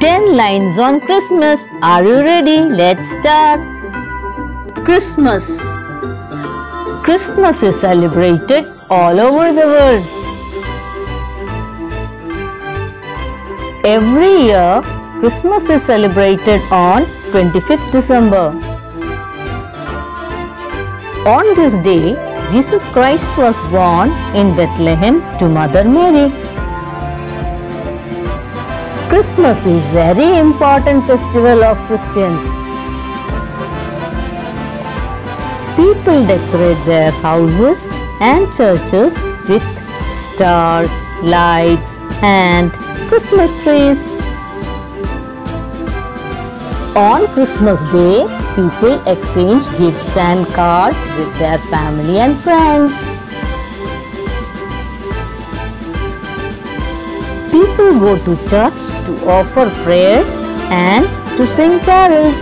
10 lines on Christmas. Are you ready? Let's start. Christmas. Christmas is celebrated all over the world. Every year, Christmas is celebrated on 25th December. On this day, Jesus Christ was born in Bethlehem to Mother Mary. Christmas is very important festival of Christians. People decorate their houses and churches with stars, lights and Christmas trees. On Christmas Day, people exchange gifts and cards with their family and friends. People go to church to offer prayers and to sing carols.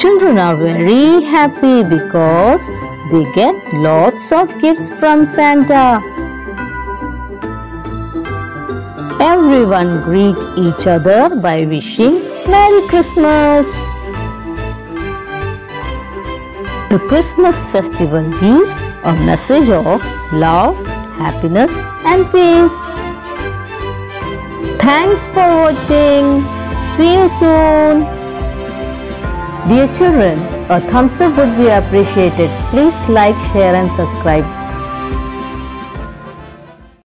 Children are very happy because they get lots of gifts from Santa. Everyone greet each other by wishing Merry Christmas. The Christmas festival gives a message of love, happiness and peace. Thanks for watching. See you soon. Dear children, a thumbs up would be appreciated. Please like, share and subscribe.